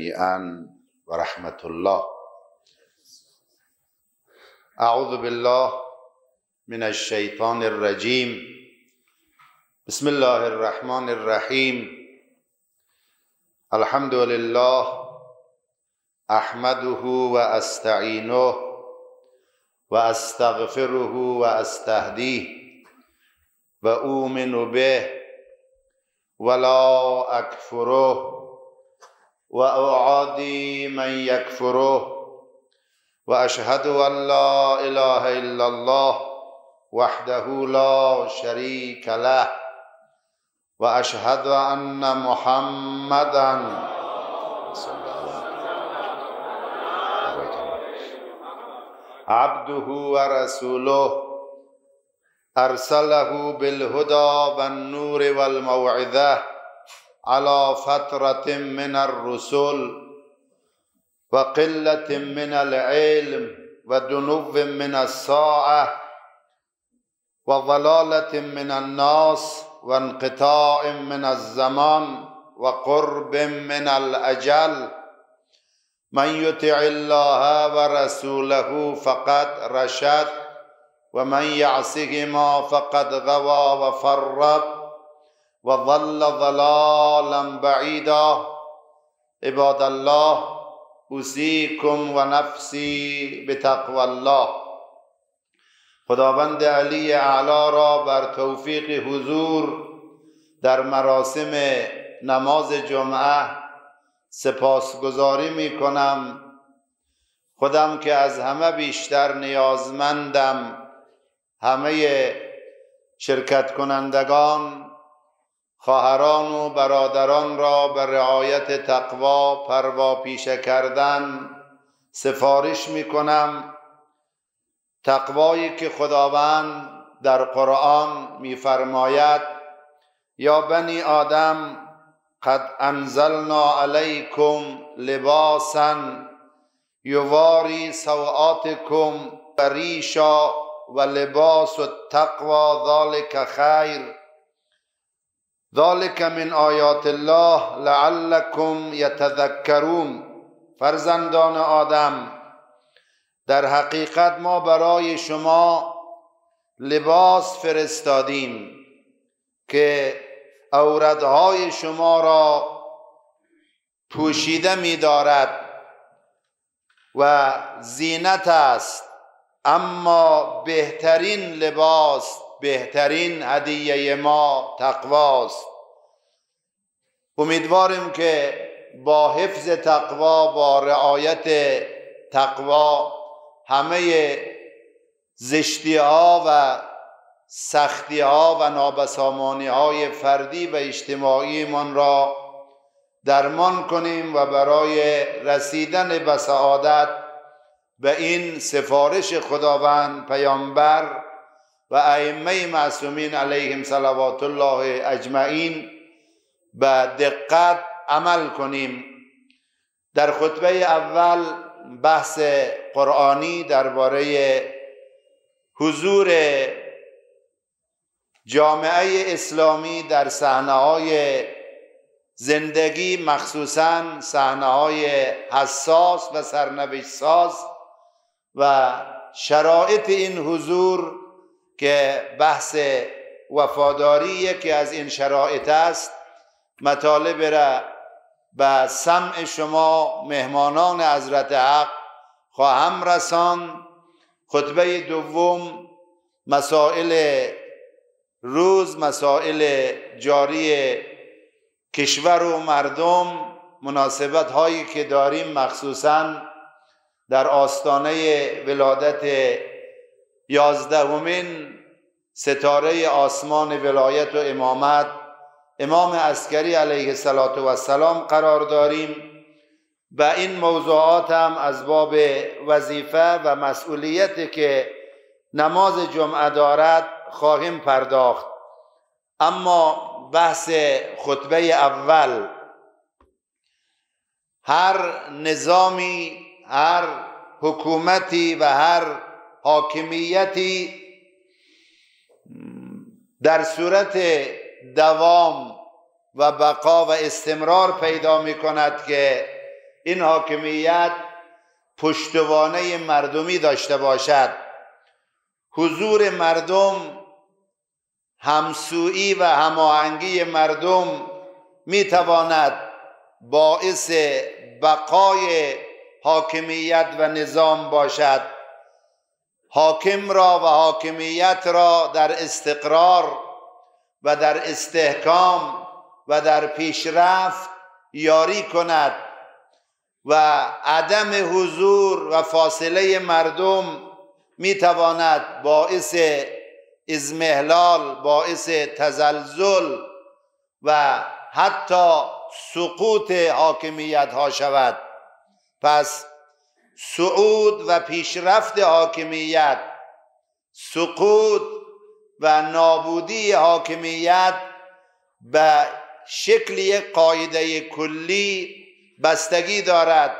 جميعا ورحمة الله. أعوذ بالله من الشيطان الرجيم. بسم الله الرحمن الرحيم. الحمد لله أحمده وأستعينه وأستغفره وأستهديه وأؤمن به ولا أكفره. وأعادي من يكفره وأشهد أن لا إله إلا الله وحده لا شريك له وأشهد أن محمدا صلى الله عليه وسلم عبده ورسوله أرسله بالهدى والنور والموعظة على فترة من الرسل وقلة من العلم ودنو من الساعة وضلالة من الناس وانقطاع من الزمان وقرب من الأجل. من يطع الله ورسوله فقد رشد ومن يعصهما فقد غوى وفرط. وضل ضلالا بعيدا عباد الله اوصيكم و نفسی بتقوى الله. خداوند علی اعلا را بر توفیق حضور در مراسم نماز جمعه سپاسگزاری می کنم خودم که از همه بیشتر نیازمندم همه شرکت کنندگان خواهران و برادران را به رعایت تقوا پروا پیشه کردن سفارش می کنم تقوایی که خداوند در قرآن میفرماید یا بنی آدم قد انزلنا علیکم لباسا یواری سوآتکم بریشا و لباس التقوى ذلك خیر. ذلك من آیات الله لعلكم یتذکرون. فرزندان آدم در حقیقت ما برای شما لباس فرستادیم که اوردهای شما را پوشیده می دارد و زینت است اما بهترین لباس بهترین هدیه ما تقواست. امیدواریم که با حفظ تقوا با رعایت تقوا همه زشتی ها و سختی ها و نابسامانی های فردی و اجتماعی من را درمان کنیم و برای رسیدن به سعادت به این سفارش خداوند پیامبر و ائمه معصومین علیهم صلوات الله اجمعین به دقت عمل کنیم. در خطبه اول بحث قرآنی درباره حضور جامعه اسلامی در صحنه های زندگی مخصوصا صحنه های حساس و سرنوشت ساز و شرایط این حضور که بحث وفاداری یکی از این شرایط است. مطالب را به سمع شما مهمانان حضرت حق خواهم رسان خطبه دوم مسائل روز مسائل جاری کشور و مردم مناسبت هایی که داریم مخصوصا در آستانه ولادت یازدهمین ستاره آسمان ولایت و امامت. امام عسکری علیه السلام قرار داریم و این موضوعات هم از باب وظیفه و مسئولیتی که نماز جمعه دارد خواهیم پرداخت. اما بحث خطبه اول هر نظامی هر حکومتی و هر حاکمیتی در صورت دوام و بقا و استمرار پیدا می کند که این حاکمیت پشتوانه مردمی داشته باشد. حضور مردم همسویی و هماهنگی مردم می تواند باعث بقای حاکمیت و نظام باشد. حاکم را و حاکمیت را در استقرار و در استحکام و در پیشرفت یاری کند و عدم حضور و فاصله مردم می تواند باعث ازمهلال باعث تزلزل و حتی سقوط حاکمیت ها شود. پس صعود و پیشرفت حاکمیت سقوط و نابودی حاکمیت به شکل یک قاعده کلی بستگی دارد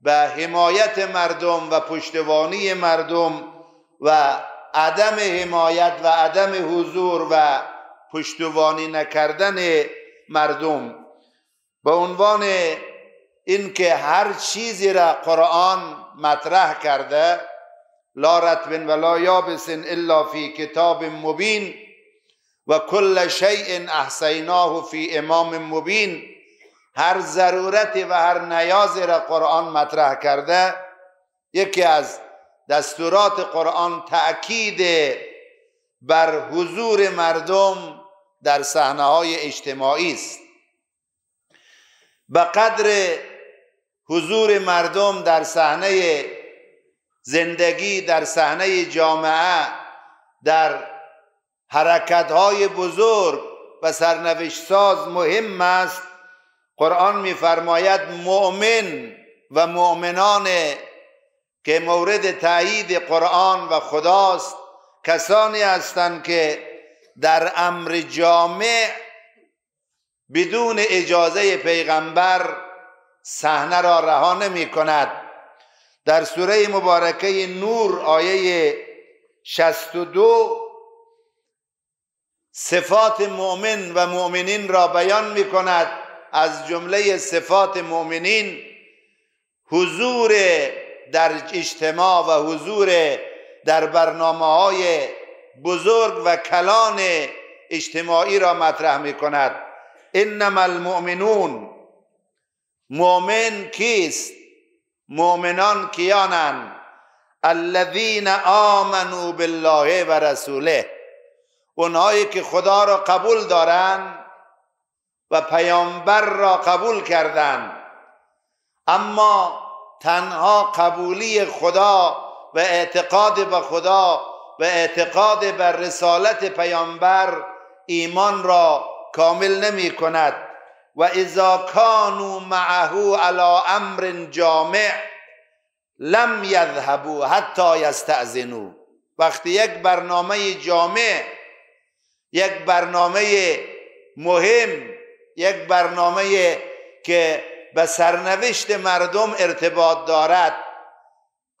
به حمایت مردم و پشتوانی مردم و عدم حمایت و عدم حضور و پشتوانی نکردن مردم. به عنوان اینکه هر چیزی را قرآن مطرح کرده لا رتب ولا یابس الا فی کتاب مبین و کل شیء احسیناه فی امام مبین. هر ضرورت و هر نیازی را قرآن مطرح کرده یکی از دستورات قرآن تأکید بر حضور مردم در صحنه های اجتماعی است. به قدر حضور مردم در صحنه زندگی در صحنه جامعه در حرکت های بزرگ و سرنوشت ساز مهم است. قرآن میفرماید مؤمن و مؤمنان که مورد تایید قرآن و خداست کسانی هستند که در امر جامع بدون اجازه پیغمبر صحنه را رها نمی کند. در سوره مبارکه نور آیه 62 صفات مؤمن و مؤمنین را بیان می کند. از جمله صفات مؤمنین حضور در اجتماع و حضور در برنامه های بزرگ و کلان اجتماعی را مطرح می کند. انما المؤمنون مؤمن کیست؟ مؤمنان کیانند الذین آمنوا بالله و رسوله. اونهایی که خدا را قبول دارند و پیامبر را قبول کردند اما تنها قبولی خدا و اعتقاد به خدا و اعتقاد بر رسالت پیامبر ایمان را کامل نمی کند. و اذا کانوا معه علی امر جامع لم یذهبوا حتی یستأذنوا. وقتی یک برنامه جامع یک برنامه مهم یک برنامه که به سرنوشت مردم ارتباط دارد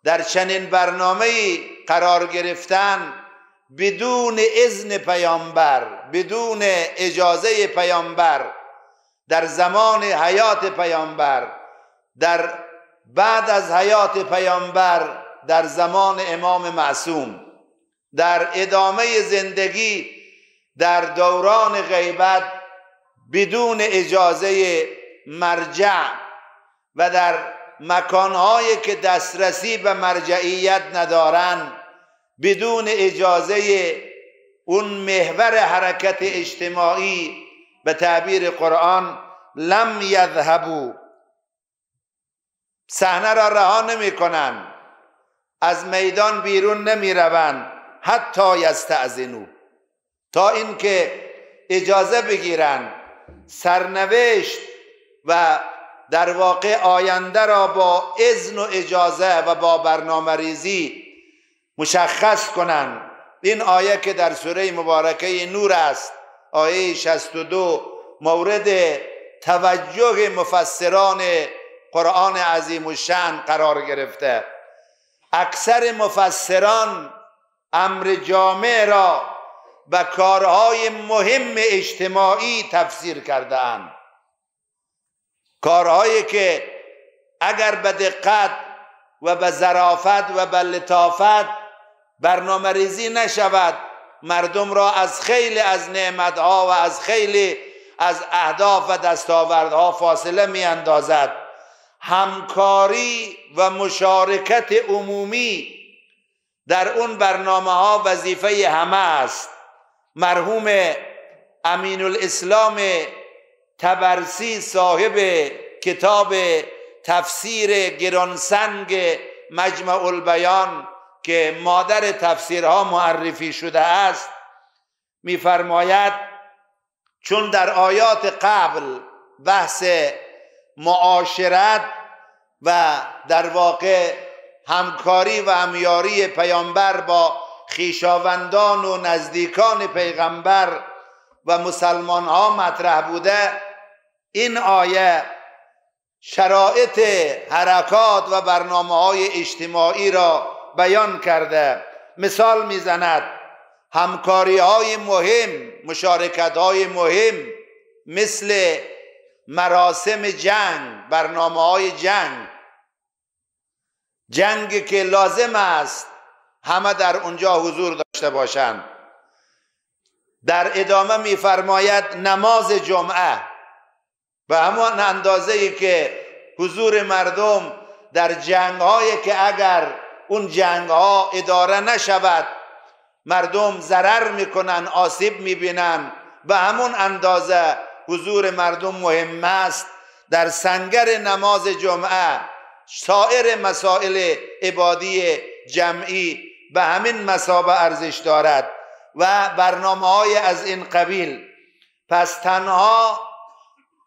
در چنین برنامه قرار گرفتن بدون اذن پیامبر بدون اجازه پیامبر در زمان حیات پیامبر در بعد از حیات پیامبر در زمان امام معصوم در ادامه زندگی در دوران غیبت بدون اجازه مرجع و در مکانهایی که دسترسی به مرجعیت ندارند بدون اجازه اون محور حرکت اجتماعی به تعبیر قرآن لم یذهبو صحنه را رها نمی کنند از میدان بیرون نمی روند. حتی یستعزنو تا اینکه اجازه بگیرند سرنوشت و در واقع آینده را با اذن و اجازه و با برنامه ریزی مشخص کنند این آیه که در سوره مبارکه نور است. آیه 62 مورد توجه مفسران قرآن عظیم و شن قرار گرفته. اکثر مفسران امر جامع را به کارهای مهم اجتماعی تفسیر کرده اند کارهایی که اگر به دقت و به ظرافت و به لطافت برنامه ریزی نشود مردم را از خیلی از نعمتها و از خیلی از اهداف و دستاوردها فاصله می اندازد همکاری و مشارکت عمومی در اون برنامه ها وظیفه همه است. مرحوم امین الاسلام تبرسی صاحب کتاب تفسیر گرانسنگ مجمع البیان که مادر تفسیرها معرفی شده است میفرماید چون در آیات قبل بحث معاشرت و در واقع همکاری و همیاری پیامبر با خیشاوندان و نزدیکان پیغمبر و مسلمان ها مطرح بوده این آیه شرایط حرکات و برنامه های اجتماعی را بیان کرده مثال می‌زند همکاری های مهم مشارکت های مهم مثل مراسم جنگ برنامه های جنگ. جنگ که لازم است همه در اونجا حضور داشته باشند. در ادامه میفرماید نماز جمعه. به همان اندازه ای که حضور مردم در جنگ که اگر اون جنگ ها اداره نشود. مردم ضرر می‌کنن آسیب می‌بینن به همون اندازه حضور مردم مهم است. در سنگر نماز جمعه سایر مسائل عبادی جمعی به همین مسابه ارزش دارد و برنامه های از این قبیل. پس تنها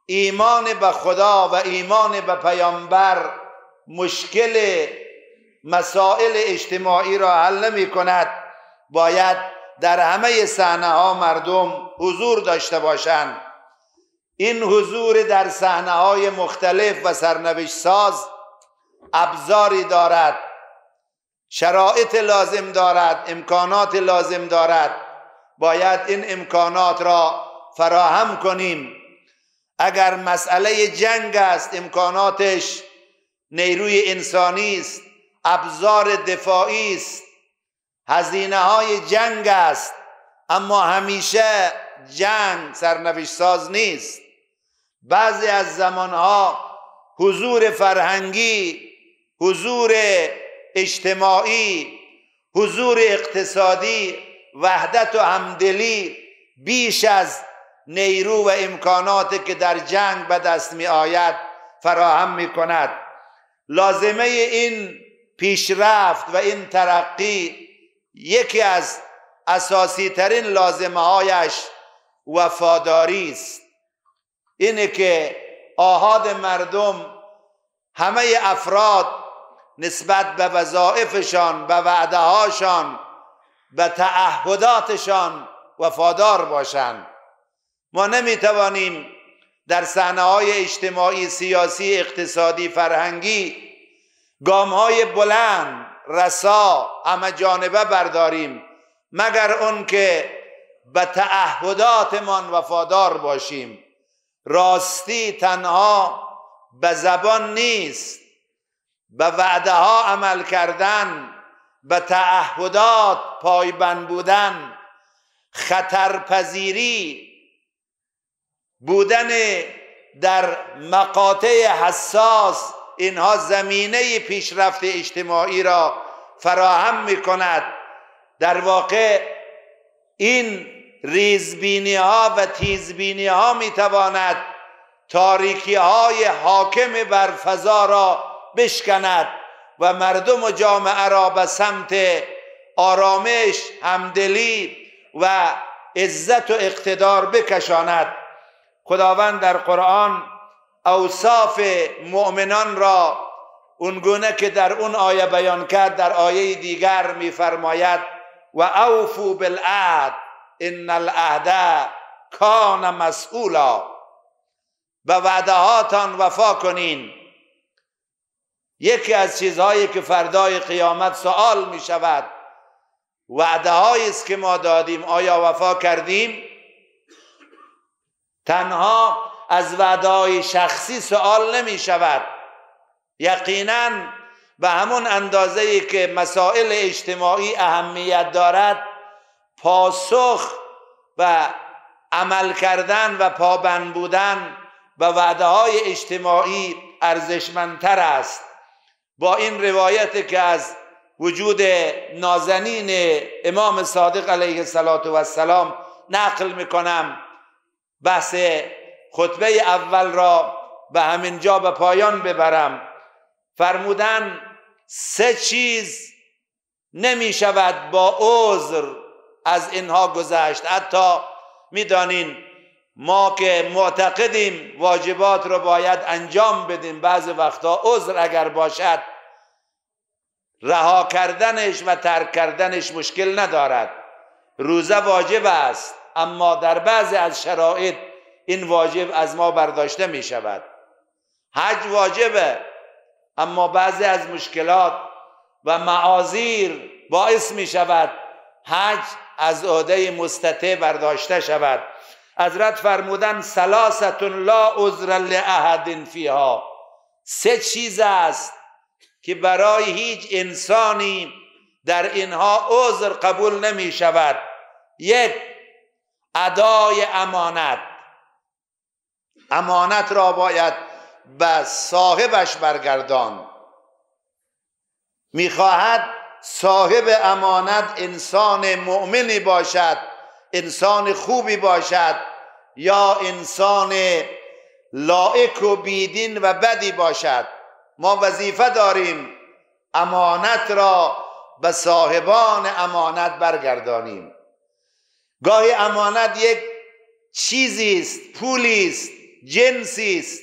ایمان به خدا و ایمان به پیامبر مشکل مسائل اجتماعی را حل نمی کند. باید در همه صحنه ها مردم حضور داشته باشند. این حضور در صحنه های مختلف و سرنوشت ساز ابزاری دارد. شرایط لازم دارد امکانات لازم دارد. باید این امکانات را فراهم کنیم. اگر مسئله جنگ است امکاناتش نیروی انسانی است. ابزار دفاعی است. هزینه های جنگ است. اما همیشه جنگ سرنوشت ساز نیست. بعضی از زمانها حضور فرهنگی حضور اجتماعی حضور اقتصادی وحدت و همدلی بیش از نیرو و امکاناتی که در جنگ به دست می آید فراهم می کند لازمه این پیشرفت و این ترقی یکی از اساسی ترین لازمه هایش وفاداری است. اینه که آهاد مردم همه افراد نسبت به وظایفشان به وعده هاشان به تعهداتشان وفادار باشند. ما نمی‌توانیم در صحنه های اجتماعی سیاسی اقتصادی فرهنگی گام های بلند رسا همه جانبه برداریم مگر اون که به تعهداتمان وفادار باشیم. راستی تنها به زبان نیست به وعده ها عمل کردن به تعهدات پایبند بودن. خطرپذیری بودن در مقاطع حساس اینها زمینه پیشرفت اجتماعی را فراهم می کند در واقع این ریزبینی ها و تیزبینی ها می تواند تاریکی های حاکم بر فضا را بشکند و مردم و جامعه را به سمت آرامش همدلی و عزت و اقتدار بکشاند. خداوند در قرآن اوصاف مؤمنان را اونگونه که در اون آیه بیان کرد در آیه دیگر میفرماید و اوفو بالعهد ان العهد کان مسئولا. به وعده هاتان وفا کنین. یکی از چیزهایی که فردای قیامت سوال می شود وعده است که ما دادیم آیا وفا کردیم؟ تنها از وعده شخصی سوال نمی شود. یقینا به همون اندازه که مسائل اجتماعی اهمیت دارد پاسخ و عمل کردن و پابند بودن به وعده های اجتماعی ارزشمندتر است. با این روایت که از وجود نازنین امام صادق علیه السلام نقل می‌کنم بحث خطبه اول را به همین جا به پایان ببرم. فرمودن سه چیز نمی شود با عذر از اینها گذشت. حتی می‌دانین ما که معتقدیم واجبات رو باید انجام بدیم. بعض وقتا عذر اگر باشد رها کردنش و ترک کردنش مشکل ندارد. روزه واجب است اما در بعضی از شرایط این واجب از ما برداشته می شود حج واجبه اما بعضی از مشکلات و معاذیر باعث می شود حج از عهده مستطع برداشته شود. حضرت فرمودن سلاست لا عذر لاحد فیها. سه چیز است که برای هیچ انسانی در اینها عذر قبول نمی شود یک ادای امانت. امانت را باید به صاحبش برگردان. می‌خواهد صاحب امانت انسان مؤمنی باشد انسان خوبی باشد یا انسان لائک و بیدین و بدی باشد. ما وظیفه داریم امانت را به صاحبان امانت برگردانیم. گاهی امانت یک چیزی است پولی است. جنسی است.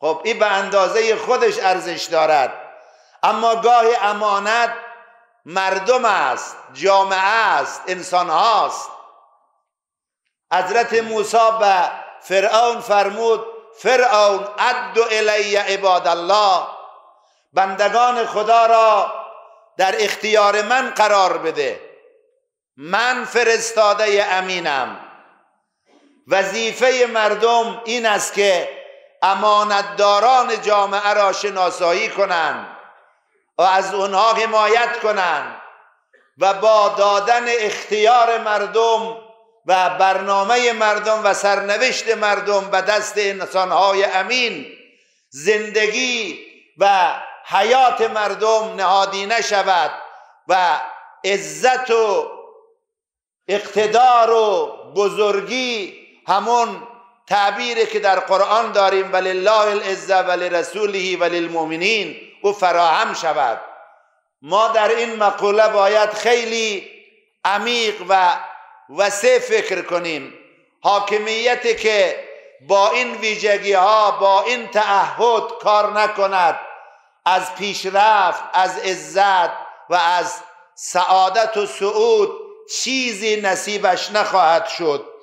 خب این به اندازه خودش ارزش دارد. اما گاهی امانت مردم است جامعه است انسان هاست. حضرت موسی به فرعون فرمود فرعون عد الی عباد الله. بندگان خدا را در اختیار من قرار بده. من فرستاده امینم. وظیفه مردم این است که امانتداران جامعه را شناسایی کنند و از اونها حمایت کنند و با دادن اختیار مردم و برنامه مردم و سرنوشت مردم به دست انسانهای امین زندگی و حیات مردم نهادینه شود و عزت و اقتدار و بزرگی همون تعبیری که در قرآن داریم ولله العزه ولرسوله وللمؤمنین او فراهم شود. ما در این مقوله باید خیلی عمیق و وسیع فکر کنیم. حاکمیتی که با این ویژگی ها با این تعهد کار نکند. از پیشرفت از عزت و از سعادت و سعود چیزی نصیبش نخواهد شد.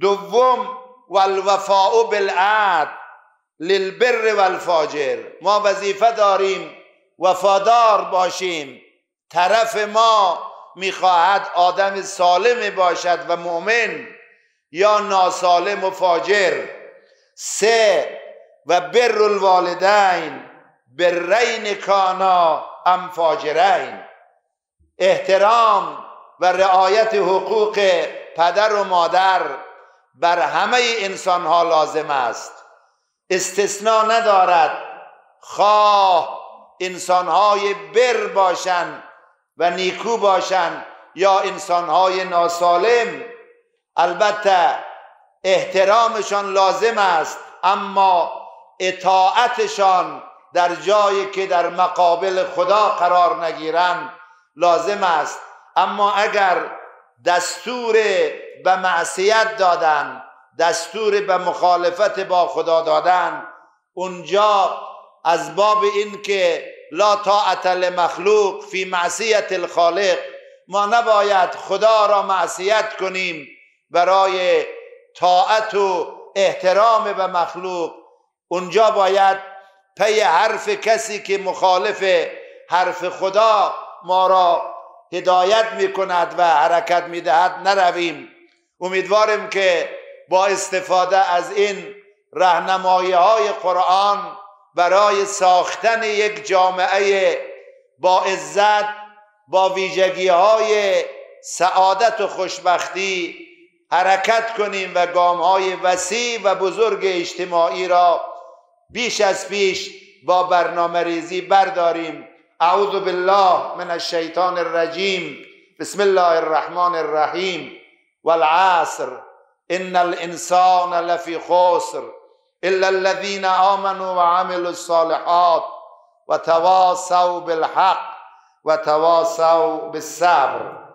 دوم والوفاء بالعهد للبر والفاجر. ما وظیفه داریم وفادار باشیم. طرف ما می‌خواهد آدم سالم باشد و مؤمن یا ناسالم و فاجر. سه و بر الوالدین برین کانا ام فاجرین. احترام و رعایت حقوق پدر و مادر. بر همه انسان ها لازم است. استثناء ندارد. خواه انسان های بر باشند و نیکو باشند یا انسان های ناسالم. البته احترامشان لازم است اما اطاعتشان در جایی که در مقابل خدا قرار نگیرند لازم است. اما اگر دستور به معصیت دادن دستور به مخالفت با خدا دادن. اونجا از باب این که لا طاعت لمخلوق فی معصیت الخالق ما نباید خدا را معصیت کنیم برای طاعت و احترام به مخلوق. اونجا باید پی حرف کسی که مخالف حرف خدا ما را هدایت می‌کند و حرکت می‌دهد نرویم. امیدواریم که با استفاده از این رهنمایی های قرآن برای ساختن یک جامعه با عزت با ویژگی های سعادت و خوشبختی حرکت کنیم و گام های وسیع و بزرگ اجتماعی را بیش از پیش با برنامه ریزی برداریم. اعوذ بالله من الشیطان الرجیم. بسم الله الرحمن الرحیم. والعاسر إن الإنسان لفي خسر إلا الذين آمنوا وعملوا الصالحات وتواصوا بالحق وتواصوا بالصبر.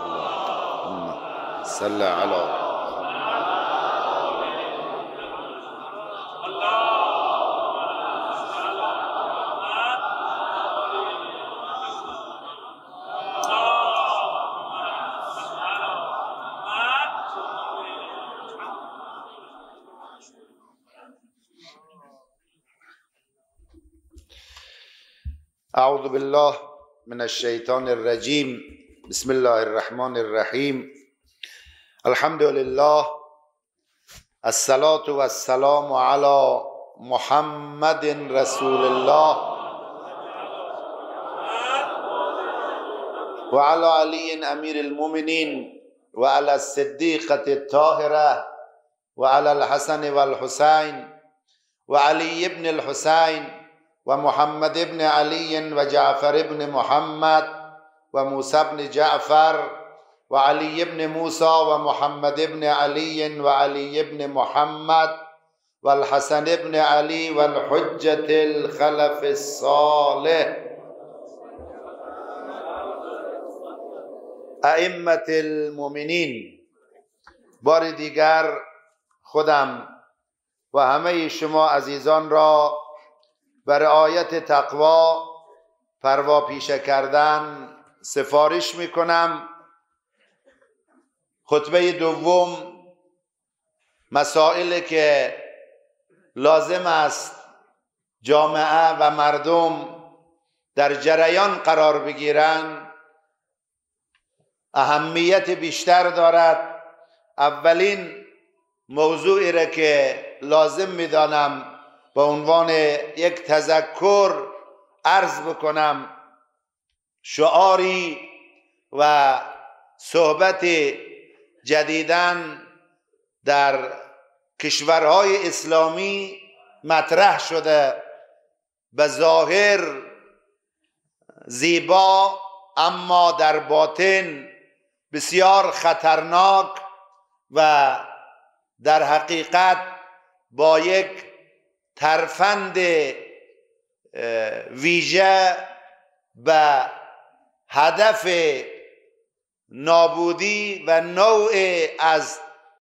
اللهم صل على أعوذ بالله من الشيطان الرجيم. بسم الله الرحمن الرحيم. الحمد لله. الصلاة والسلام على محمد رسول الله. وعلى علي أمير المؤمنين. وعلى الصديقة الطاهرة. وعلى الحسن والحسين. وعلي بن الحسين. ومحمد بن علي وجعفر بن محمد وموسى بن جعفر وعلي بن موسى ومحمد بن علي وعلي بن محمد والحسن بن علي والحجة الخلف الصالح. ائمه المؤمنین. بار دیگر خودم و همه شما عزیزان را بر آیت تقوا پروا پیشه کردن سفارش می‌کنم. خطبه دوم مسائل که لازم است جامعه و مردم در جریان قرار بگیرند اهمیت بیشتر دارد. اولین موضوعی را که لازم می‌دانم به عنوان یک تذکر عرض بکنم شعاری و صحبت جدیدن در کشورهای اسلامی مطرح شده. به ظاهر زیبا اما در باطن بسیار خطرناک و در حقیقت با یک ترفند ویژه به هدف نابودی و نوع از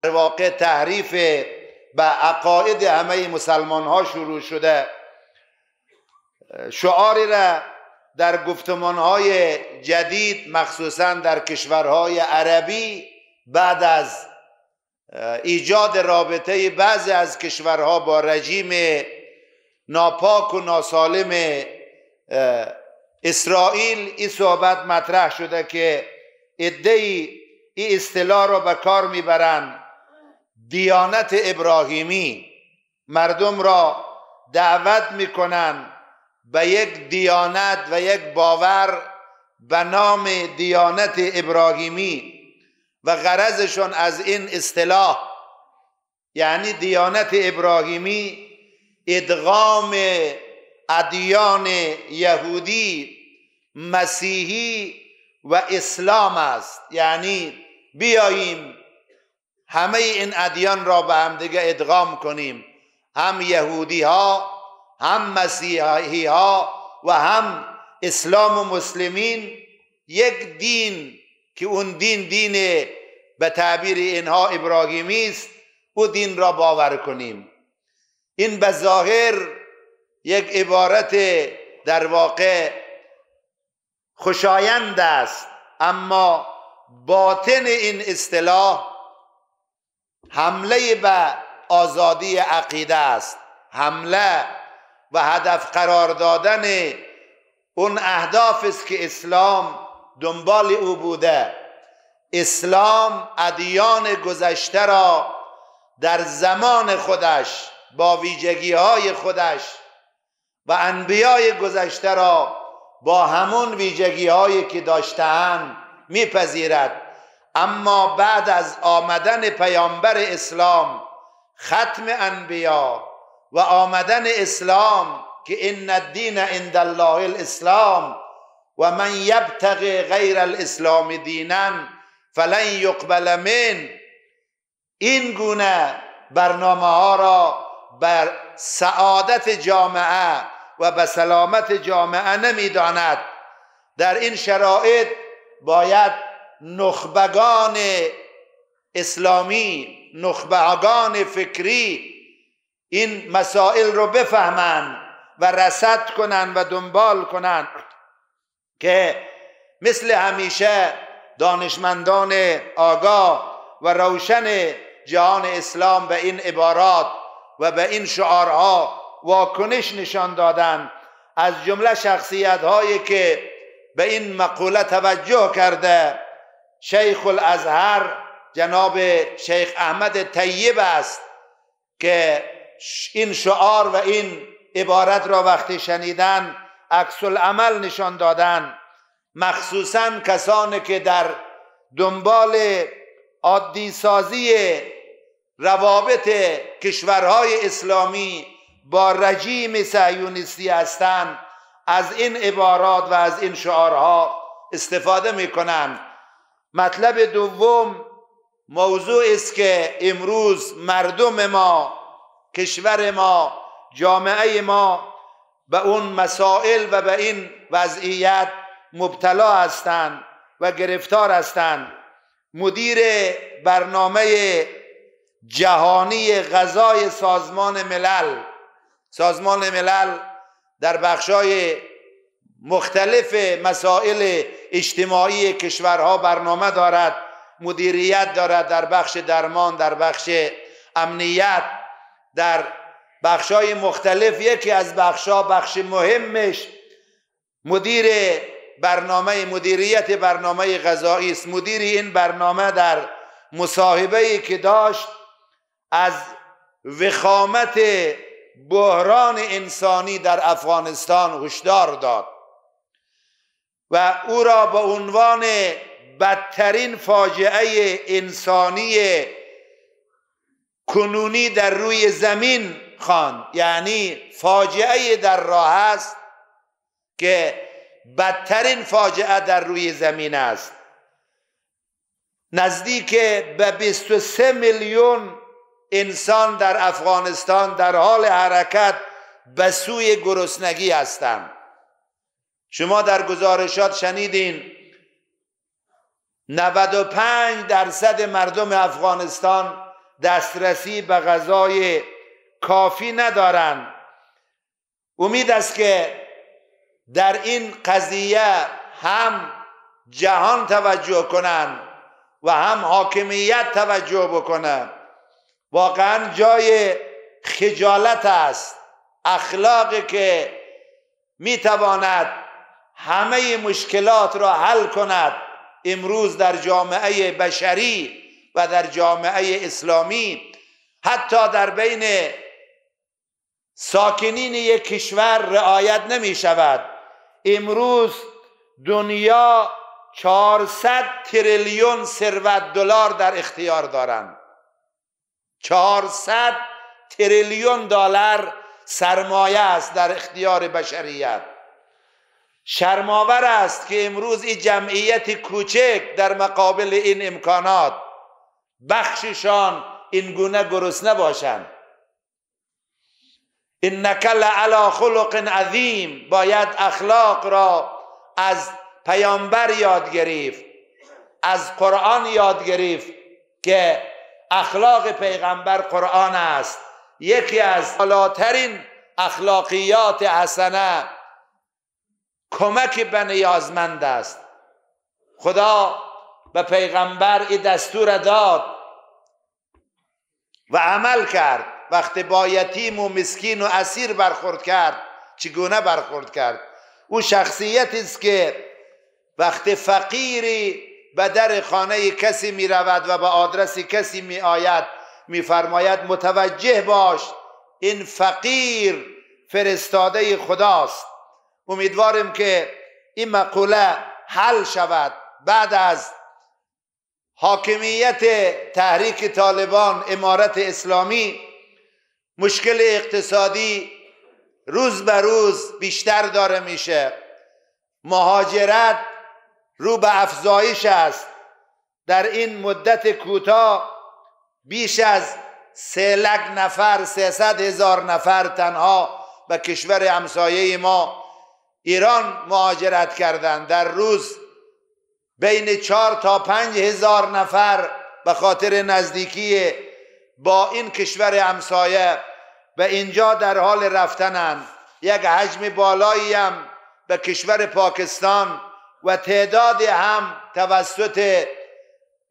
واقع تحریف به عقاید همه مسلمان ها شروع شده. شعاری را در گفتمان های جدید مخصوصا در کشورهای عربی بعد از ایجاد رابطه بعضی از کشورها با رژیم ناپاک و ناسالم اسرائیل این صحبت مطرح شده که ادهی این اصطلاح را به کار می‌برند دیانت ابراهیمی. مردم را دعوت می‌کنند به یک دیانت و یک باور به نام دیانت ابراهیمی. و غرضشون از این اصطلاح یعنی دیانت ابراهیمی ادغام ادیان یهودی مسیحی و اسلام است. یعنی بیاییم همه این ادیان را به هم دیگه ادغام کنیم. هم یهودی ها هم مسیحی ها و هم اسلام و مسلمین. یک دین که اون دین دین به تعبیر اینها ابراهیمی است او دین را باور کنیم. این به ظاهر یک عبارت در واقع خوشایند است اما باطن این اصطلاح حمله به آزادی عقیده است. حمله و هدف قرار دادن اون اهداف است که اسلام دنبال او بوده. اسلام ادیان گذشته را در زمان خودش با ویژگی های خودش و انبیای گذشته را با همون ویژگی هایی که داشتهاند میپذیرد. اما بعد از آمدن پیامبر اسلام ختم انبیا و آمدن اسلام که ان الدین عند الله الاسلام و من یبتغی غیر الاسلام دینا فلن یقبل من این گونه برنامه ها را بر سعادت جامعه و به سلامت جامعه نمی‌داند در این شرایط باید نخبگان اسلامی نخبگان فکری این مسائل رو بفهمند و رسد کنند و دنبال کنند که مثل همیشه دانشمندان آگاه و روشن جهان اسلام به این عبارات و به این شعارها واکنش نشان دادن. از جمله شخصیت هایی که به این مقوله توجه کرده شیخ الازهر جناب شیخ احمد طیب است که این شعار و این عبارت را وقتی شنیدن عکس العمل نشان دادن. مخصوصا کسانی که در دنبال عادی سازی روابط کشورهای اسلامی با رژیم سیونیستی هستند از این عبارات و از این شعارها استفاده می‌کنند مطلب دوم موضوع است که امروز مردم ما کشور ما جامعه ما به اون مسائل و به این وضعیت مبتلا هستند و گرفتار هستند مدیر برنامه جهانی غذای سازمان ملل. سازمان ملل در بخشای مختلف مسائل اجتماعی کشورها برنامه دارد مدیریت دارد در بخش درمان در بخش امنیت در بخشای مختلف یکی از بخشا بخش مهمش مدیر برنامه مدیریت برنامه غذایی است. مدیر این برنامه در مصاحبه که داشت از وخامت بحران انسانی در افغانستان هشدار داد و او را به عنوان بدترین فاجعه انسانی کنونی در روی زمین خواند یعنی فاجعه در راه است که بدترین فاجعه در روی زمین است. نزدیک به 23 میلیون انسان در افغانستان در حال حرکت به سوی گرسنگی هستند. شما در گزارشات شنیدین 95 درصد مردم افغانستان دسترسی به غذای کافی ندارند امید است که در این قضیه هم جهان توجه کنند و هم حاکمیت توجه بکنه واقعا جای خجالت است. اخلاقی که می‌تواند همه مشکلات را حل کند امروز در جامعه بشری و در جامعه اسلامی حتی در بین ساکنین یک کشور رعایت نمی شود. امروز دنیا 400 تریلیون ثروت دلار در اختیار دارند. 400 تریلیون دلار سرمایه است در اختیار بشریت. شرماور است که امروز این جمعیت کوچک در مقابل این امکانات بخششان این گونه گرسنه باشند. انک لعلی خلق عظیم. باید اخلاق را از پیامبر یاد گرفت از قرآن یاد گرفت که اخلاق پیغمبر قرآن است. یکی از بالاترین اخلاقیات حسنه کمک به نیازمند است. خدا به پیغمبر این دستور داد و عمل کرد. وقتی با یتیم و مسکین و اسیر برخورد کرد چگونه برخورد کرد؟ او شخصیتی است که وقت فقیری به در خانه کسی می رود و به آدرس کسی می آید می فرماید متوجه باش این فقیر فرستاده خداست. امیدواریم که این مقوله حل شود. بعد از حاکمیت تحریک طالبان امارت اسلامی مشکل اقتصادی روز به روز بیشتر داره میشه. مهاجرت رو به افزایش است. در این مدت کوتاه بیش از سه نفر سهصد هزار نفر تنها به کشور همسایه ما ایران مهاجرت کردند. در روز بین چهار تا پنج هزار نفر به خاطر نزدیکی با این کشور همسایه و اینجا در حال رفتنند یک حجم بالایی هم به کشور پاکستان و تعداد هم توسط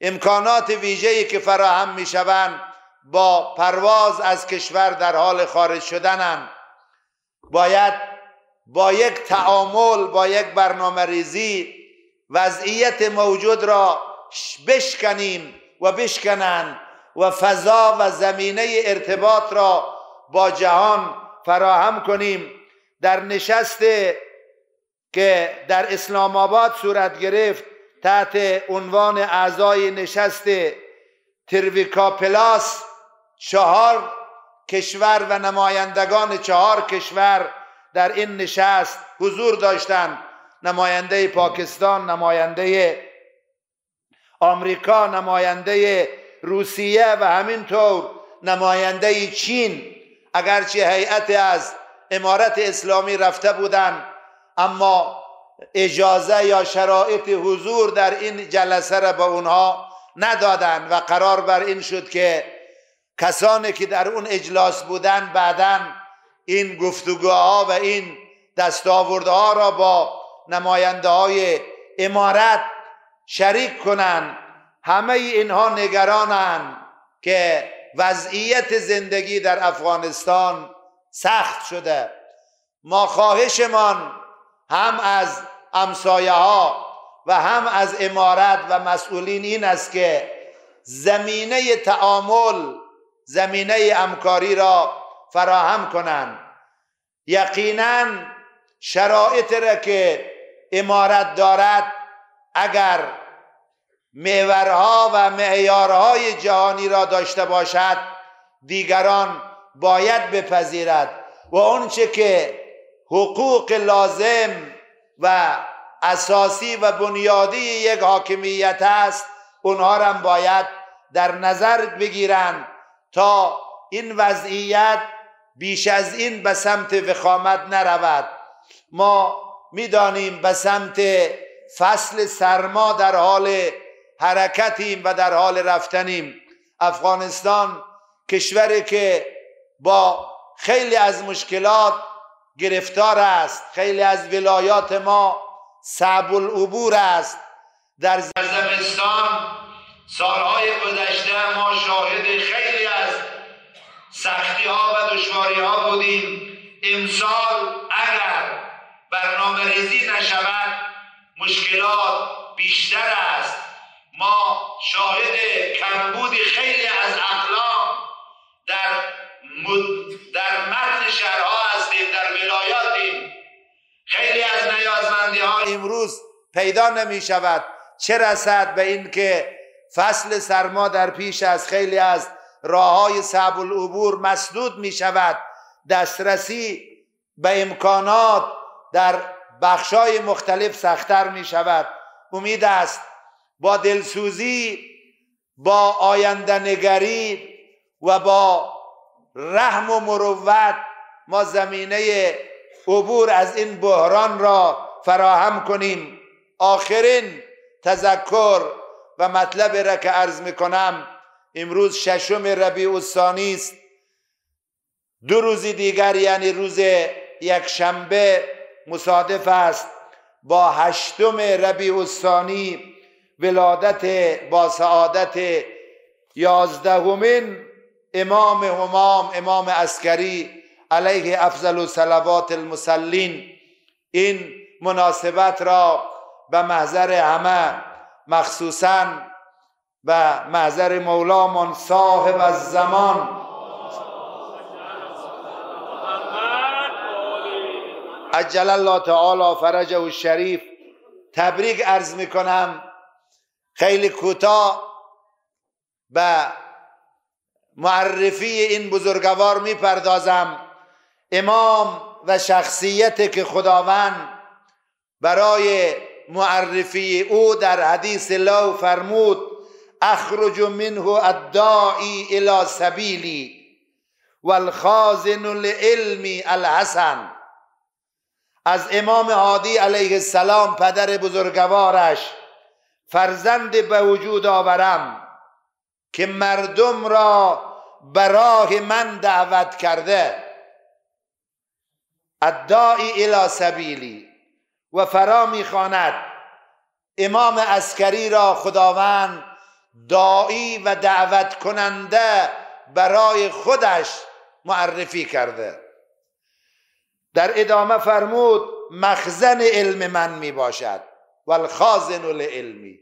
امکانات ویژه‌ای که فراهم می‌شوند با پرواز از کشور در حال خارج شدنند باید با یک تعامل با یک برنامه ریزی وضعیت موجود را بشکنیم و بشکنند و فضا و زمینه ارتباط را با جهان فراهم کنیم. در نشست که در اسلام آباد صورت گرفت تحت عنوان اعضای نشست ترویکا پلاس چهار کشور و نمایندگان چهار کشور در این نشست حضور داشتند نماینده پاکستان نماینده آمریکا نماینده روسیه و همینطور نماینده چین اگرچه هیئت از امارت اسلامی رفته بودند اما اجازه یا شرایط حضور در این جلسه را به اونها ندادند و قرار بر این شد که کسانی که در اون اجلاس بودند بعدا این گفتگوها و این دستاوردها را با نماینده های امارت شریک کنند. همه اینها نگرانند که وضعیت زندگی در افغانستان سخت شده. ما خواهشمان هم از امسایه ها و هم از امارت و مسئولین این است که زمینه تعامل زمینه همکاری را فراهم کنند. یقینا شرایط را که امارت دارد اگر معورها و معیارهای جهانی را داشته باشد دیگران باید بپذیرد و آنچه که حقوق لازم و اساسی و بنیادی یک حاکمیت است اونها را باید در نظر بگیرند تا این وضعیت بیش از این به سمت وخامت نرود. ما می‌دانیم به سمت فصل سرما در حال حرکتیم و در حال رفتنیم. افغانستان کشوری که با خیلی از مشکلات گرفتار است خیلی از ولایات ما صعب العبور است. در زمستان سالهای گذشته ما شاهد خیلی از سختی ها و دشواری ها بودیم. امسال اگر برنامه ریزی نشود مشکلات بیشتر است. ما شاهد کمبود خیلی از اقلام در در متن شهرها هستیم در ولایاتیم. خیلی از نیازمندی ها امروز پیدا نمی شود چه رسد به این که فصل سرما در پیش از خیلی از راه های صعب العبور مسدود می شود دسترسی به امکانات در بخشای مختلف سختتر می شود امید است با دلسوزی با آینده نگری و با رحم و مروت ما زمینه عبور از این بحران را فراهم کنیم. آخرین تذکر و مطلب را که عرض می‌کنم امروز ششم ربیع الثانی است. دو روزی دیگر یعنی روز یک شنبه مصادف است با هشتم ربیع الثانی ولادت با سعادت یازدهمین امام همام امام عسکری علیه افضل و صلوات المسلین این مناسبت را به محضر همه مخصوصا و محضر مولامون صاحب الزمان. عجل الله تعالی فرجه و شریف تبریک عرض می‌کنم. خیلی کوتاه به معرفی این بزرگوار می‌پردازم. امام و شخصیت که خداوند برای معرفی او در حدیث لو فرمود اخرج منه الداعی الى سبیلی والخازن لعلمی الحسن. از امام هادی علیه السلام پدر بزرگوارش فرزند به وجود آورم که مردم را براه من دعوت کرده. ادعای الى سبیلی و فرا می‌خواند امام عسکری را خداوند داعی و دعوت کننده برای خودش معرفی کرده. در ادامه فرمود مخزن علم من می باشد و الخازن لعلمی.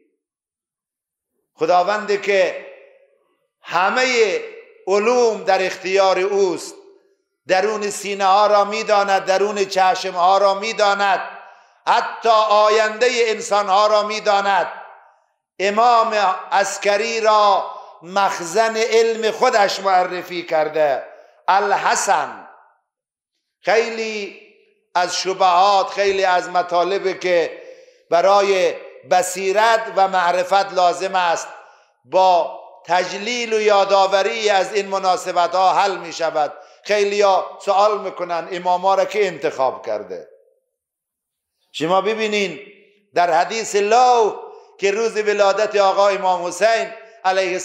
خداوند که همه علوم در اختیار اوست. درون سینه ها را می‌داند درون چشم ها را می‌داند. حتی آینده انسان ها را می‌داند. امام عسکری را مخزن علم خودش معرفی کرده. الحسن. خیلی از شبهات خیلی از مطالب که برای بصیرت و معرفت لازم است. با تجلیل و یادآوری از این مناسبت ها حل می شود خیلی ها سوال می‌کنن امام را که انتخاب کرده؟ شما ببینین در حدیث لو که روز ولادت آقا امام حسین علیه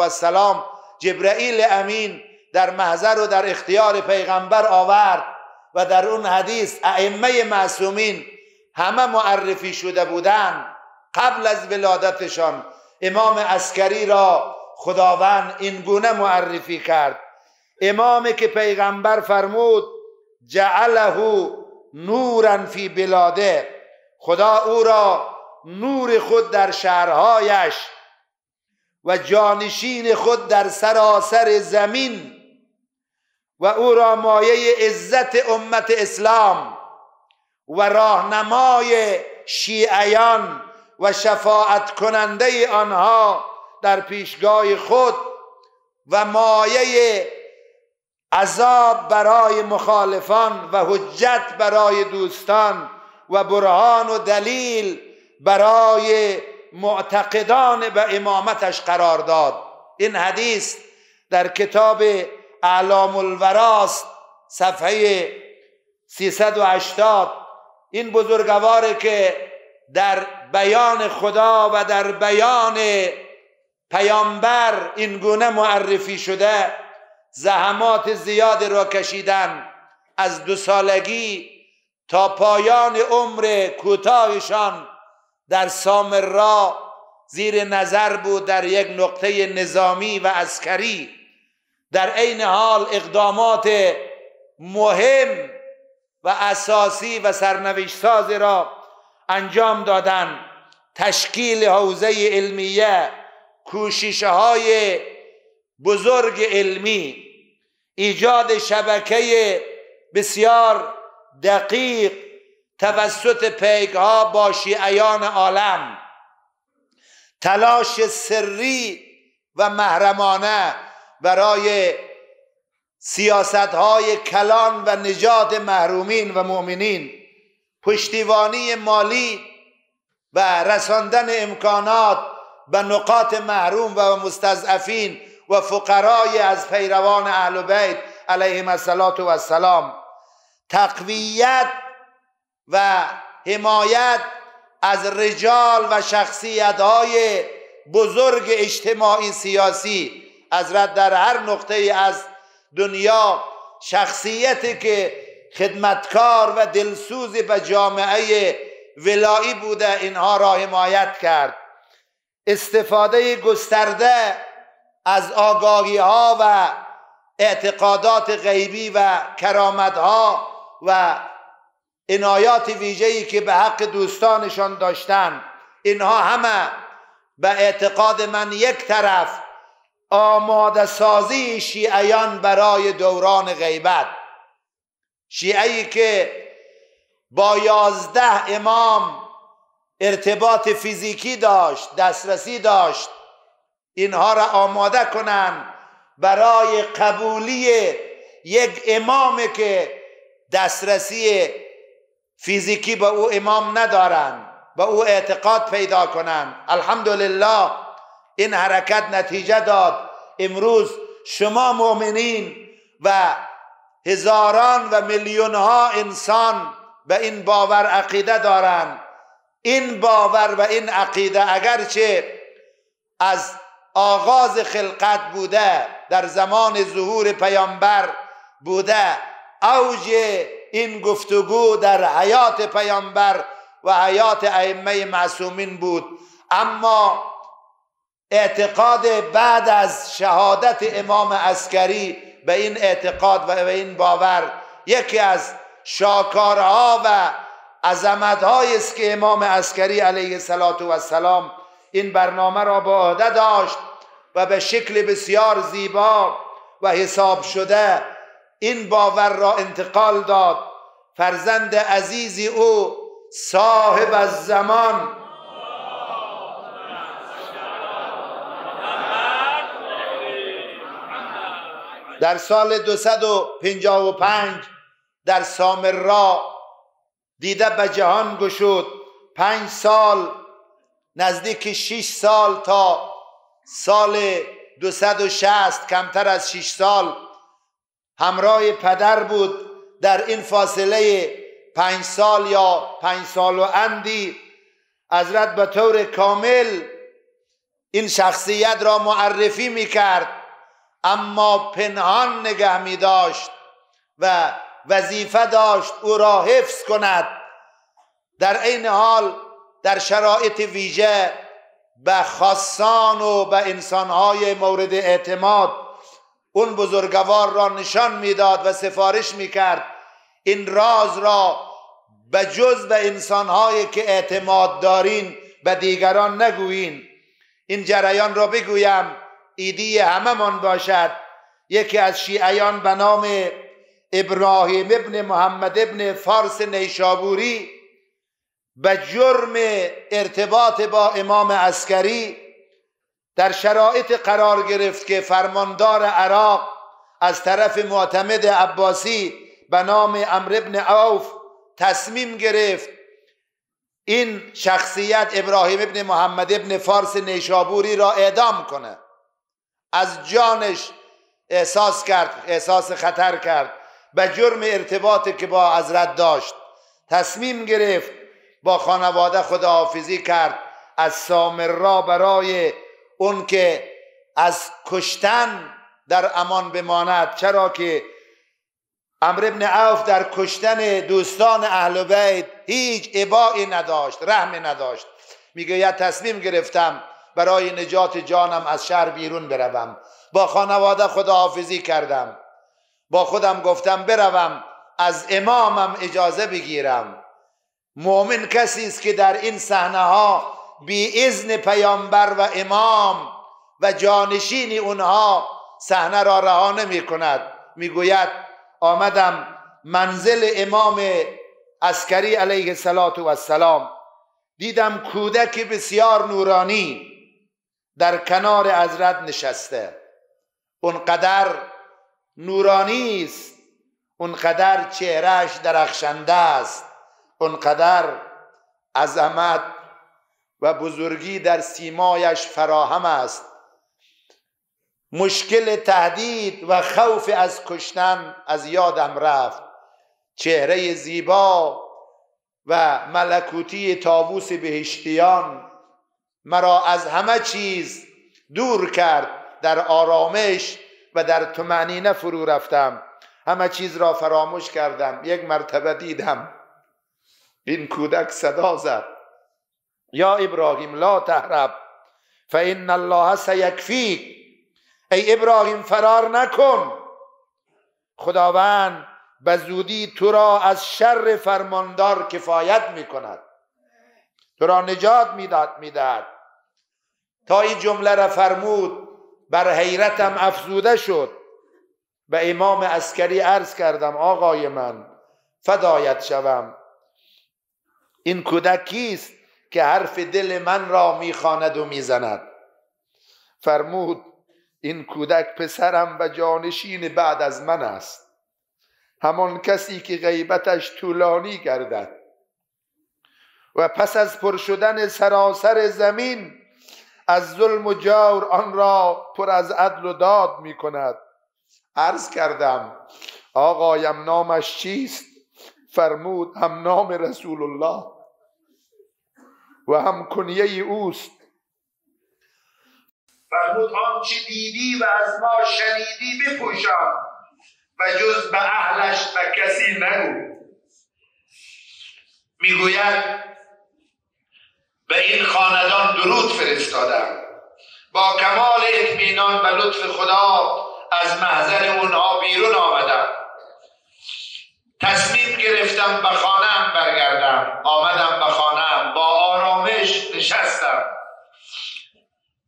السلام جبرائیل امین در محضر و در اختیار پیغمبر آورد و در اون حدیث ائمه معصومین همه معرفی شده بودند قبل از ولادتشان امام عسکری را خداوند این گونه معرفی کرد. امامی که پیغمبر فرمود جعله نورا فی بلاده. خدا او را نور خود در شهرهایش و جانشین خود در سراسر زمین و او را مایه عزت امت اسلام و راهنمای شیعیان و شفاعت کننده آنها در پیشگاه خود و مایه عذاب برای مخالفان و حجت برای دوستان و برهان و دلیل برای معتقدان به امامتش قرار داد. این حدیث در کتاب اعلام الوراست صفحه 380 این بزرگواره که در بیان خدا و در بیان پیامبر این گونه معرفی شده زحمات زیاد را کشیدن از دو سالگی تا پایان عمر کوتاهشان در سامرا زیر نظر بود در یک نقطه نظامی و عسکری. در عین حال اقدامات مهم و اساسی و سرنوشت ساز را انجام دادن تشکیل حوزه علمیه کوشش های بزرگ علمی ایجاد شبکه بسیار دقیق توسط پیگ ها با شیعیان عالم تلاش سری و محرمانه برای سیاست های کلان و نجات محرومین و مؤمنین پشتیبانی مالی و رساندن امکانات به نقاط محروم و مستضعفین و فقرای از پیروان اهل بیت علیهم السلام تقویت و حمایت از رجال و شخصیت های بزرگ اجتماعی سیاسی از در هر نقطه از دنیا شخصیتی که خدمتکار و دلسوز به جامعه ولایی بوده اینها را حمایت کرد. استفاده گسترده از آگاهی ها و اعتقادات غیبی و کرامت ها و عنایات ویژه‌ای که به حق دوستانشان داشتن اینها همه به اعتقاد من یک طرف آماده سازی شیعیان برای دوران غیبت. شیعی که با یازده امام ارتباط فیزیکی داشت دسترسی داشت اینها را آماده کنند برای قبولی یک امام که دسترسی فیزیکی به او امام ندارند به او اعتقاد پیدا کنند. الحمدلله این حرکت نتیجه داد. امروز شما مؤمنین و هزاران و میلیون ها انسان به این باور عقیده دارند این باور و این عقیده اگرچه از آغاز خلقت بوده در زمان ظهور پیامبر بوده اوج این گفتگو در حیات پیامبر و حیات ائمه معصومین بود. اما اعتقاد بعد از شهادت امام عسکری به این اعتقاد و به این باور یکی از شاکارها و عظمتهایی است که امام عسکری علیه السلام این برنامه را با عهده داشت و به شکل بسیار زیبا و حساب شده این باور را انتقال داد. فرزند عزیزی او صاحب از در سال 255 در سامرا دیده به جهان گشود. پنج سال نزدیک شش سال تا سال 260 کمتر از 6 سال. همراه پدر بود. در این فاصله پنج سال یا پنج سال و اندی حضرت به طور کامل این شخصیت را معرفی می کرد اما پنهان نگه می داشت و وظیفه داشت او را حفظ کند. در این حال در شرایط ویژه به خاصان و به انسانهای مورد اعتماد اون بزرگوار را نشان می‌داد و سفارش می‌کرد این راز را به جز به انسانهایی که اعتماد دارین به دیگران نگویین. این جریان را بگویم ایدی همه من باشد. یکی از شیعیان به نام ابراهیم ابن محمد ابن فارس نیشابوری به جرم ارتباط با امام عسکری در شرایط قرار گرفت که فرماندار عراق از طرف معتمد عباسی به نام امر ابن عوف تصمیم گرفت این شخصیت ابراهیم ابن محمد ابن فارس نیشابوری را اعدام کنه از جانش احساس کرد احساس خطر کرد به جرم ارتباطی که با حضرت داشت تصمیم گرفت با خانواده خداحافظی کرد از سامرا برای اون که از کشتن در امان بماند. چرا که امر ابن عوف در کشتن دوستان اهل بیت هیچ عبایی نداشت رحم نداشت. می‌گوید تصمیم گرفتم برای نجات جانم از شهر بیرون بروم. با خانواده خداحافظی کردم. با خودم گفتم بروم از امامم اجازه بگیرم. مؤمن کسی است که در این صحنه ها بی اذن پیامبر و امام و جانشین اونها صحنه را رها نمی کند. می‌گوید آمدم منزل امام عسکری علیه السلام دیدم کودک بسیار نورانی. در کنار حضرت نشسته. اونقدر نورانی است. اونقدر چهرهش درخشنده است. اونقدر عظمت و بزرگی در سیمایش فراهم است. مشکل تهدید و خوف از کشتن از یادم رفت. چهره زیبا و ملکوتی تاووس بهشتیان مرا از همه چیز دور کرد در آرامش و در تمنینه فرو رفتم. همه چیز را فراموش کردم. یک مرتبه دیدم. این کودک صدا زد. یا ابراهیم لا تهرب. فان الله سیکفیک ای ابراهیم فرار نکن. خداوند به زودی تو را از شر فرماندار کفایت می‌کند. تو را نجات می‌داد می‌دهد. تا این جمله را فرمود بر حیرتم افزوده شد به امام عسکری عرض کردم آقای من فدایت شوم. این کودک کیست که حرف دل من را می‌خواند و می‌زند. فرمود این کودک پسرم و جانشین بعد از من است. همان کسی که غیبتش طولانی گردد. و پس از پر شدن سراسر زمین از ظلم و جور آن را پر از عدل و داد می کند. عرض کردم آقایم نامش چیست؟ فرمود هم نام رسول الله و هم کنیه اوست. فرمود آنچه دیدی و از ما شنیدی بپوشان و جز به اهلش و کسی نگو. می‌گوید به این خاندان درود فرستادم. با کمال اطمینان و لطف خدا از محضر اونها بیرون آمدم. تصمیم گرفتم به خانم برگردم. آمدم به خانم با آرامش نشستم.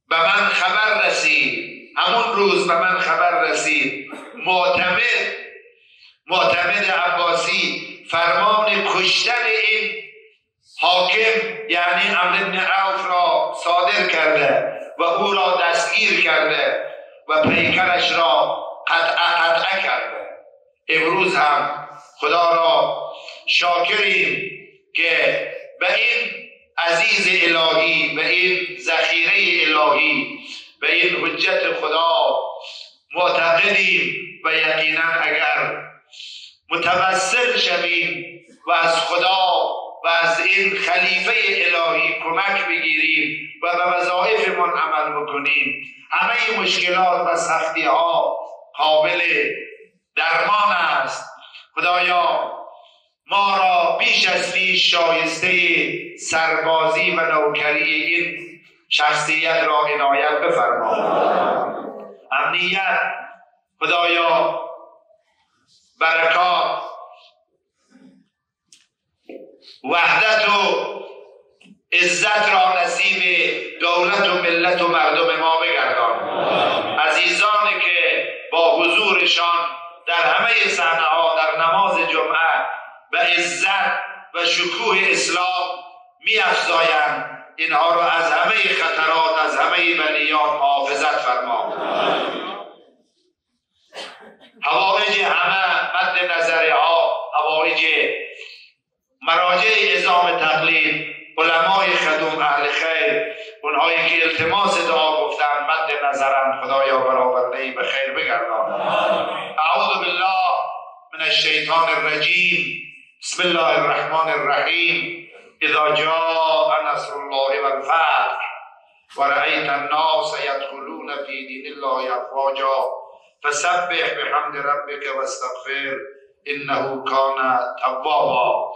به من خبر رسید. همون روز به من خبر رسید. معتمد معتمد عباسی فرمان کشتن این حاکم یعنی امر ابن عوف را صادر کرده و او را دستگیر کرده و پیکرش را قطع قطع کرده. امروز هم خدا را شاکریم که به این عزیز الهی به این ذخیره الهی به این حجت خدا معتقدیم و یقینا اگر متوسل شویم و از خدا و از این خلیفه الهی کمک بگیریم و به وظایفمان عمل بکنیم. همه مشکلات و سختی ها قابل درمان است. خدایا ما را بیش از پیش شایسته سربازی و نوکری این شخصیت را عنایت بفرما امنیت خدایا برکات وحدت و عزت را نصیب دولت و ملت و مردم ما بگردان. عزیزانی که با حضورشان در همه صحنه ها در نماز جمعه به عزت و شکوه اسلام می افزایند اینها را از همه خطرات از همه بلیات محافظت فرما هوایج همه مد نظره ها هوایج مراجع ازام تقلید علمای خدوم اهل خیر اونهایی که التماس دعا گفتن مد نظرن خدایا برآورده به خیر بگردان. اعوذ بالله من الشیطان الرجیم. بسم الله الرحمن الرحیم. اذا جاء نصر الله والفتح ورأيت الناس يدخلون في دين الله افواجا فسبح بحمد ربك واستغفر. انه كان توابا.